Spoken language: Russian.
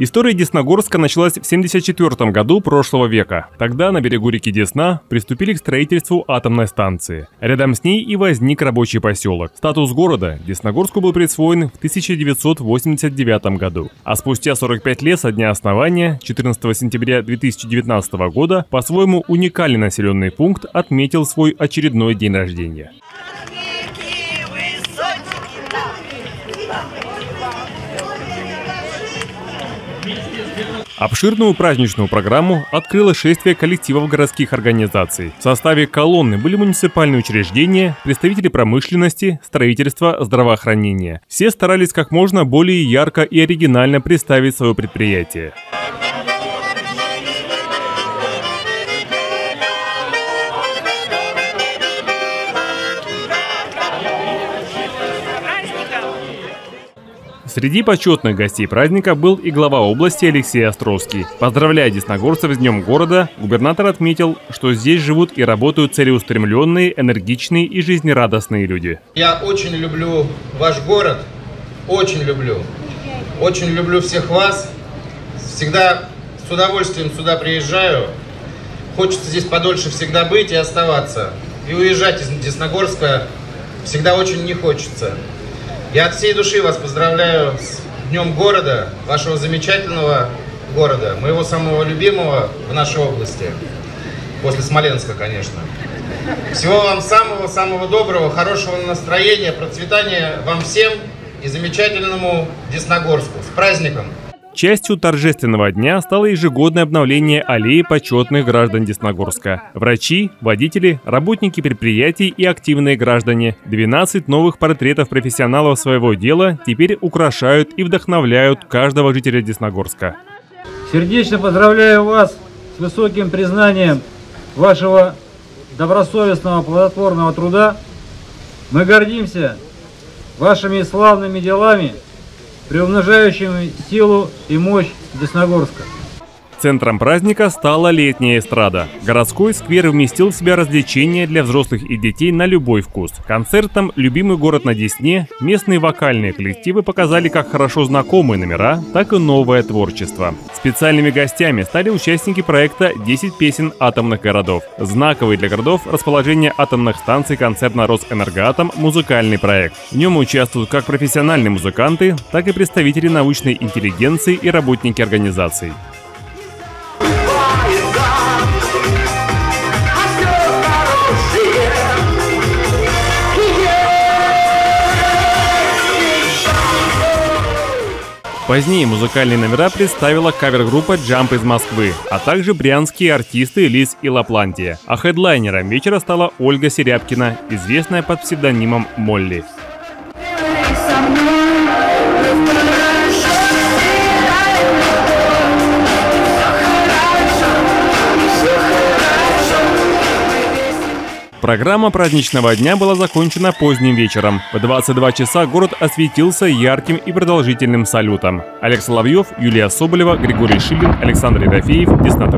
История Десногорска началась в 1974 году прошлого века. Тогда на берегу реки Десна приступили к строительству атомной станции. Рядом с ней и возник рабочий поселок. Статус города Десногорску был присвоен в 1989 году. А спустя 45 лет со дня основания, 14 сентября 2019 года, по-своему уникальный населенный пункт отметил свой очередной день рождения. Обширную праздничную программу открыло шествие коллективов городских организаций. В составе колонны были муниципальные учреждения, представители промышленности, строительства, здравоохранения. Все старались как можно более ярко и оригинально представить свое предприятие. Среди почетных гостей праздника был и глава области Алексей Островский. Поздравляя десногорцев с Днем города, губернатор отметил, что здесь живут и работают целеустремленные, энергичные и жизнерадостные люди. Я очень люблю ваш город, очень люблю. Очень люблю всех вас. Всегда с удовольствием сюда приезжаю. Хочется здесь подольше всегда быть и оставаться. И уезжать из Десногорска всегда очень не хочется. Я от всей души вас поздравляю с Днем города, вашего замечательного города, моего самого любимого в нашей области, после Смоленска, конечно. Всего вам самого-самого доброго, хорошего настроения, процветания вам всем и замечательному Десногорску. С праздником! Частью торжественного дня стало ежегодное обновление аллеи почетных граждан Десногорска. Врачи, водители, работники предприятий и активные граждане. 12 новых портретов профессионалов своего дела теперь украшают и вдохновляют каждого жителя Десногорска. Сердечно поздравляю вас с высоким признанием вашего добросовестного плодотворного труда. Мы гордимся вашими славными делами – приумножающими силу и мощь Десногорска. Центром праздника стала летняя эстрада. Городской сквер вместил в себя развлечения для взрослых и детей на любой вкус. Концертом «Любимый город на Десне» местные вокальные коллективы показали как хорошо знакомые номера, так и новое творчество. Специальными гостями стали участники проекта «10 песен атомных городов». Знаковый для городов расположение атомных станций концерна «Росэнергоатом» музыкальный проект. В нем участвуют как профессиональные музыканты, так и представители научной интеллигенции и работники организаций. Позднее музыкальные номера представила кавер-группа Jump из Москвы, а также брянские артисты Лис и Лаплантия. А хедлайнером вечера стала Ольга Серябкина, известная под псевдонимом Молли. Программа праздничного дня была закончена поздним вечером. В 22 часа город осветился ярким и продолжительным салютом. Олег Соловьев, Юлия Соболева, Григорий Шилин, Александр Ерофеев, Десна.